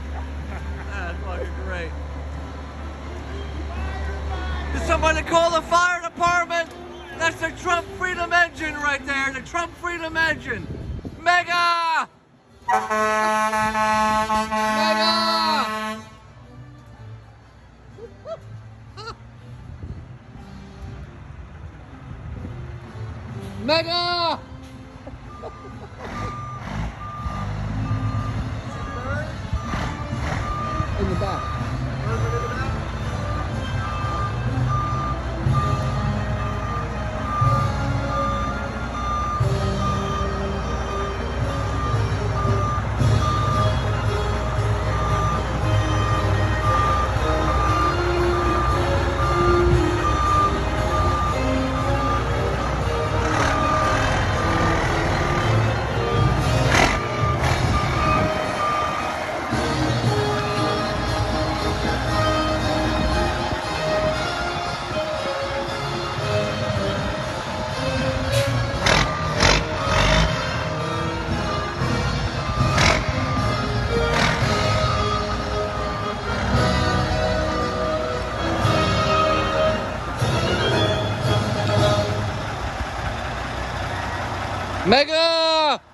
That's fucking great. Did somebody call the fire department? That's the Trump Freedom Engine right there, the Trump Freedom Engine. MAGA! MAGA! MAGA! 这么大。麦哥。